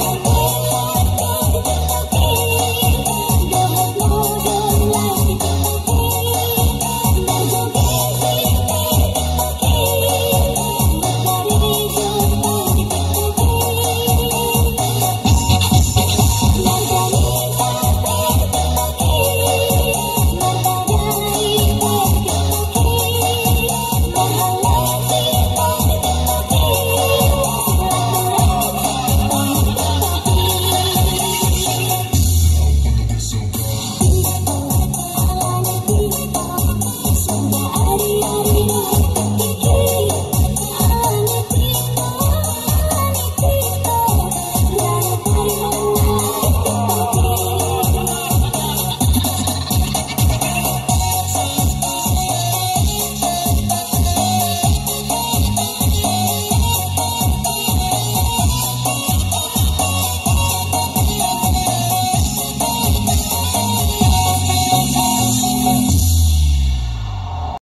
Oh.